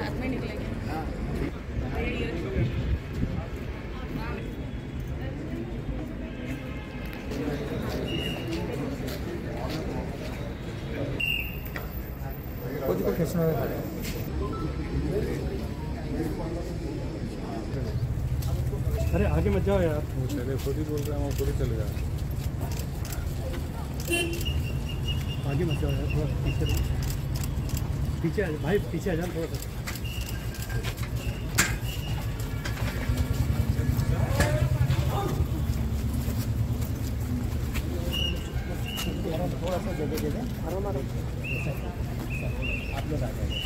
साथ में निकलेंगे अरे आगे मत जाओ यार। वो चले खुद ही बोल रहे हैं खुद ही चले जा आगे मत जाओ यार थोड़ा पीछे पीछे आ जा भाई पीछे आ जा थोड़ा सा थोड़ा सा जगह दे दें आराम आराम आप लोग आ जाइए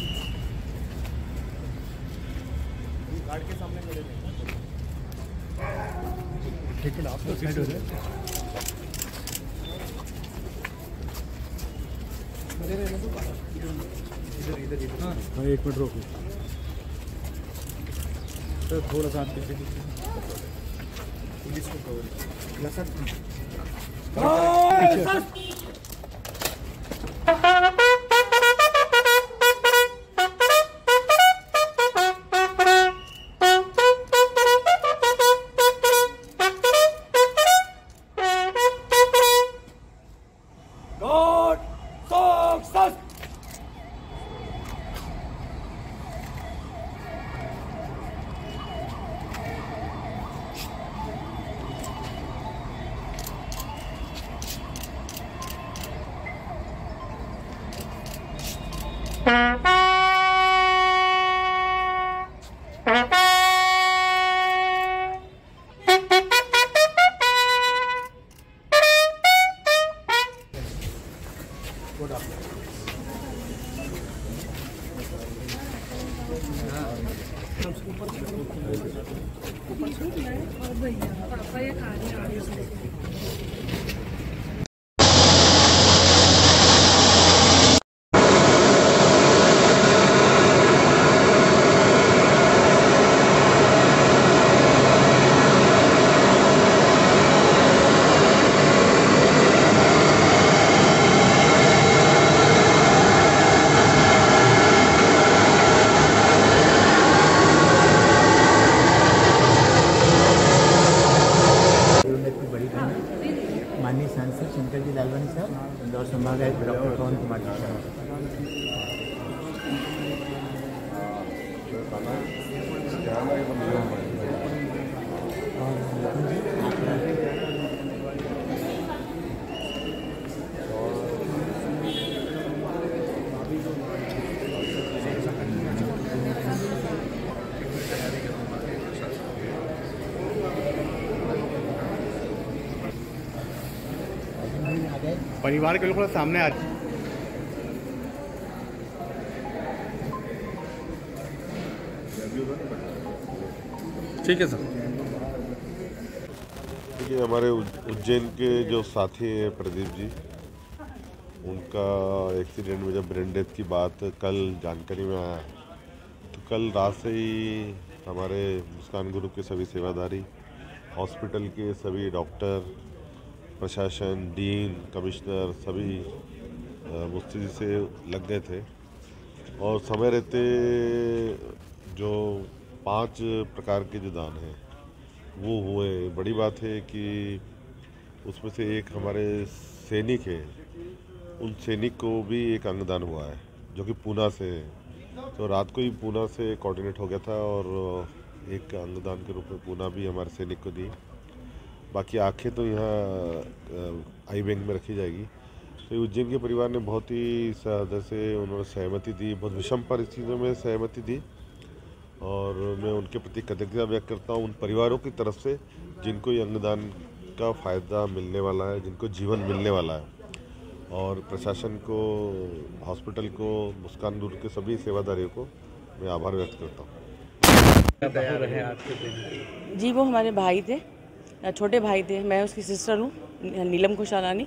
गार्ड के सामने खड़े थे आप लोग साइड हो जाए। हाँ। एक मिनट रोको। सर थोड़ा सा आप पीछे पुलिस को कवर और stars! Bye. Mm-hmm. ये खा रहे हैं आगे से यूनिट की बड़ी बहन माननीय सांसद शंकर जी लालवानी साहब इंदौर संभाग आयुक्त डॉक्टर पवन कुमार जी साहब और परिवार के लोग थोड़ा सामने आ ठीक है सर। देखिए हमारे उज्जैन के जो साथी हैं प्रदीप जी उनका एक्सीडेंट में जब ब्रेन डेथ की बात कल जानकारी में आया तो कल रात से ही हमारे मुस्कान ग्रुप के सभी सेवादारी हॉस्पिटल के सभी डॉक्टर प्रशासन, डीन, कमिश्नर सभी मुस्तैदी से लग गए थे। और समय रहते जो पाँच प्रकार के जो दान हैं, वो हुए। बड़ी बात है कि उसमें से एक हमारे सैनिक है। उन सैनिक को भी एक अंगदान हुआ है, जो कि पूना से है। तो रात को ही पूना से कोऑर्डिनेट हो गया था और एक अंगदान के रूप में पूना भी हमारे सैनिक को दी बाकी आँखें तो यहाँ आई बैंक में रखी जाएगी। तो उज्जैन के परिवार ने बहुत ही सदय से उन्होंने सहमति दी बहुत विषम परिस्थितियों में सहमति दी। और मैं उनके प्रति कृतज्ञता व्यक्त करता हूँ उन परिवारों की तरफ़ से जिनको ये अंगदान का फ़ायदा मिलने वाला है जिनको जीवन मिलने वाला है। और प्रशासन को हॉस्पिटल को मुस्कान दूर के सभी सेवादारियों को मैं आभार व्यक्त करता हूँ। जी वो हमारे भाई थे। छोटे भाई थे, मैं उसकी सिस्टर हूँ, नीलम खुशालानी।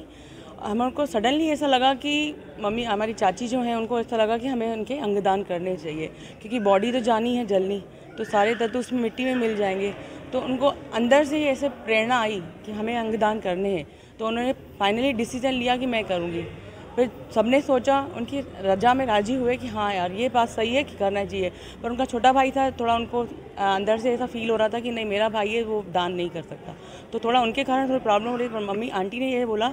हम उनको सडनली ऐसा लगा कि मम्मी, हमारी चाची जो हैं, उनको ऐसा लगा कि हमें उनके अंगदान करने चाहिए, क्योंकि बॉडी तो जानी है जलनी तो सारे तत्व उसमें मिट्टी में मिल जाएँगे। तो उनको अंदर से ही ऐसे प्रेरणा आई कि हमें अंगदान करने हैं। तो उन्होंने फाइनली डिसीज़न लिया कि मैं करूँगी। फिर सबने सोचा उनकी रजा में राज़ी हुए कि हाँ यार ये बात सही है कि करना चाहिए। पर उनका छोटा भाई था थोड़ा उनको अंदर से ऐसा फील हो रहा था कि नहीं मेरा भाई है वो दान नहीं कर सकता। तो थोड़ा उनके कारण थोड़ी प्रॉब्लम हो रही पर मम्मी आंटी ने ये बोला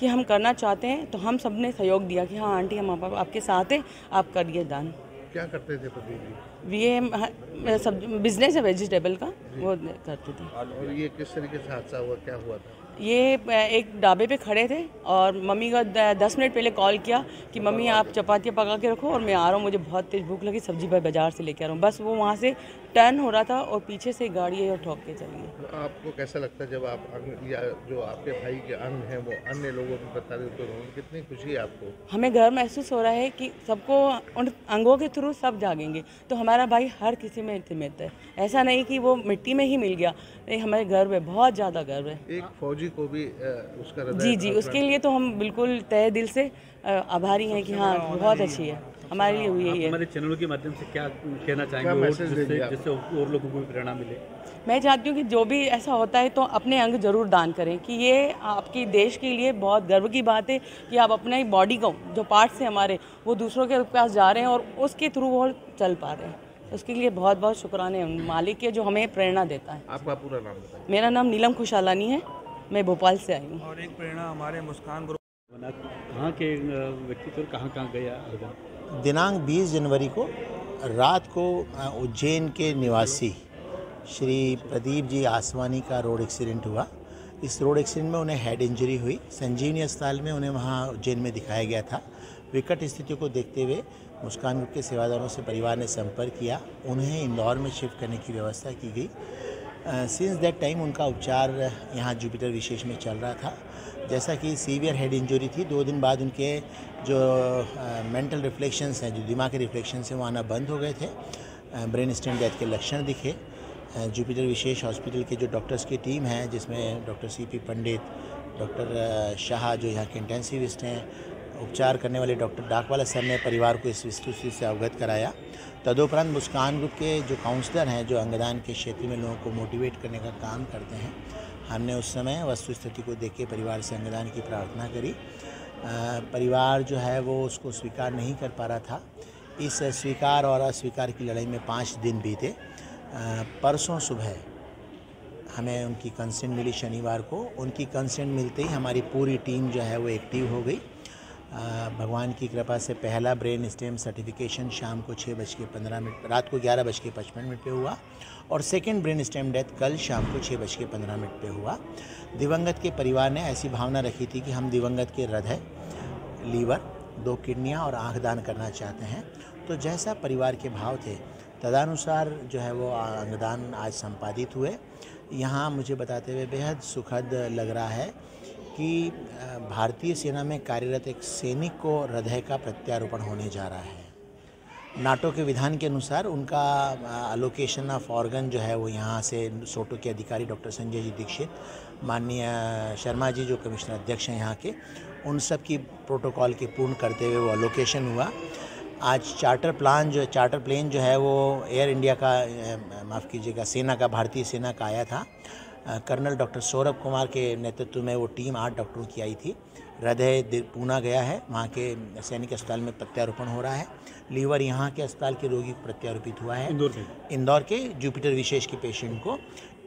कि हम करना चाहते हैं तो हम सबने सहयोग दिया कि हाँ आंटी हम आप- आपके साथ हैं आप करिए दान। क्या करते थे जी? ये सब बिज़नेस है वेजिटेबल का वो करते थे। और ये किस तरीके से हादसा हुआ क्या हुआ था? ये एक ढाबे पे खड़े थे और मम्मी का दस मिनट पहले कॉल किया कि मम्मी आप चपातियाँ पका के रखो और मैं आ रहा हूँ मुझे बहुत तेज़ भूख लगी सब्ज़ी भाई बाज़ार से लेके आ रहा हूँ। बस वो वहाँ से टर्न हो रहा था और पीछे से गाड़ी है और ठोक के चली गई। तो आपको कैसा लगता है जब आप या जो आपके भाई के अंग हैं वो अन्य लोगों को हो रहे हैं कितनी खुशी है आपको? हमें गर्व महसूस हो रहा है कि सबको उन अंगों के थ्रू सब जागेंगे। तो हमारा भाई हर किसी में इतमित है। ऐसा नहीं कि वो मिट्टी में ही मिल गया। नहीं हमारे गर्व है बहुत ज़्यादा गर्व है। एक फौजी को भी उसका जी जी उसके लिए तो हम बिल्कुल तय दिल से आभारी हैं कि हाँ बहुत अच्छी है। हमारे लिए हुई यही है हमारे चैनलों के माध्यम से क्या कहना चाहेंगे क्या और जिससे जिससे और लोगों को भी प्रेरणा मिले? मैं चाहती हूँ कि जो भी ऐसा होता है तो अपने अंग ज़रूर दान करें कि ये आपकी देश के लिए बहुत गर्व की बात है कि आप अपने बॉडी को जो पार्ट्स हैं हमारे वो दूसरों के पास जा रहे हैं और उसके थ्रू वो चल पा रहे हैं। उसके लिए बहुत बहुत शुक्राना हैं। मालिक के जो हमें प्रेरणा देता है। आपका पूरा नाम मेरा नाम नीलम खुशालानी है। मैं भोपाल से आई हूँ। और एक प्रेरणा हमारे मुस्कान ग्रुप कहाँ के व्यक्तित्व कहाँ कहाँ गया दिनांक 20 जनवरी को रात को उज्जैन के निवासी श्री प्रदीप जी आसवानी का रोड एक्सीडेंट हुआ। इस रोड एक्सीडेंट में उन्हें हेड इंजरी हुई। संजीवनी अस्पताल में उन्हें वहाँ उज्जैन में दिखाया गया था। विकट स्थिति को देखते हुए मुस्कान ग्रुप के सेवादारों से परिवार ने संपर्क किया। उन्हें इंदौर में शिफ्ट करने की व्यवस्था की गई। सिंस दैट टाइम उनका उपचार यहाँ जुपिटर विशेष में चल रहा था। जैसा कि सीवियर हेड इंजरी थी, दो दिन बाद उनके जो मेंटल रिफ्लेक्शंस हैं, जो दिमाग के रिफ्लेक्शंस हैं, वो आना बंद हो गए थे। ब्रेन स्टेन डेथ के लक्षण दिखे। जुपिटर विशेष हॉस्पिटल के जो डॉक्टर्स की टीम है, जिसमें doctor C P Pandit doctor Shah जो यहाँ के इंटेंसिविस्ट हैं उपचार करने वाले डॉक्टर डाकवाला सर ने परिवार को इस वस्तुस्थिति से अवगत कराया। तदुपरांत मुस्कान ग्रुप के जो काउंसलर हैं, जो अंगदान के क्षेत्र में लोगों को मोटिवेट करने का काम करते हैं, हमने उस समय वस्तु स्थिति को देख के परिवार से अंगदान की प्रार्थना करी। परिवार जो है वो उसको स्वीकार नहीं कर पा रहा था। इस स्वीकार और अस्वीकार की लड़ाई में पाँच दिन बीते। परसों सुबह हमें उनकी कंसेंट मिली शनिवार को। उनकी कंसेंट मिलते ही हमारी पूरी टीम जो है वो एक्टिव हो गई। भगवान की कृपा से पहला ब्रेन स्टेम सर्टिफिकेशन शाम को छः बज के पंद्रह मिनट, रात को ग्यारह बज के पचपन मिनट पे हुआ और सेकेंड ब्रेन स्टेम डेथ कल शाम को छः बज के पंद्रह मिनट पे हुआ। दिवंगत के परिवार ने ऐसी भावना रखी थी कि हम दिवंगत के हृदय, लीवर, दो किडनियाँ और आँख दान करना चाहते हैं। तो जैसा परिवार के भाव थे, तदनुसार जो है वो अंगदान आज संपादित हुए। यहाँ मुझे बताते हुए बेहद सुखद लग रहा है कि भारतीय सेना में कार्यरत एक सैनिक को हृदय का प्रत्यारोपण होने जा रहा है। नाटो के विधान के अनुसार उनका अलोकेशन ऑफ़ ऑर्गन जो है वो यहाँ से सोटो के अधिकारी डॉक्टर संजय जी दीक्षित, माननीय शर्मा जी जो कमिश्नर अध्यक्ष हैं यहाँ के, उन सब की प्रोटोकॉल के पूर्ण करते हुए वो अलोकेशन हुआ। आज चार्टर प्लान जो चार्टर प्लेन जो है वो एयर इंडिया का माफ़ कीजिएगा, सेना का, भारतीय सेना का आया था। कर्नल डॉक्टर सौरभ कुमार के नेतृत्व में वो टीम आठ डॉक्टरों की आई थी। हृदय पूना गया है वहाँ के सैनिक अस्पताल में प्रत्यारोपण हो रहा है। लीवर यहाँ के अस्पताल के रोगी को प्रत्यारोपित हुआ है। इंदौर में इंदौर के जुपिटर विशेष के पेशेंट को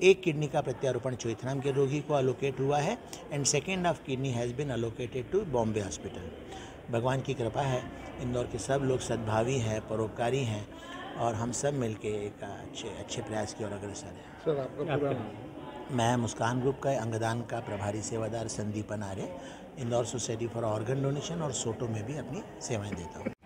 एक किडनी का प्रत्यारोपण चोइथराम के रोगी को अलोकेट हुआ है and second of kidney has been allocated to Bombay hospital भगवान की कृपा है इंदौर के सब लोग सद्भावी हैं परोपकारी हैं और हम सब मिलके एक अच्छे अच्छे प्रयास की ओर अग्रसर हैं। सर आपका पूरा मैं मुस्कान ग्रुप का अंगदान का प्रभारी सेवादार Sandipan Arya Indore society for organ donation और सोटो में भी अपनी सेवाएँ देता हूँ।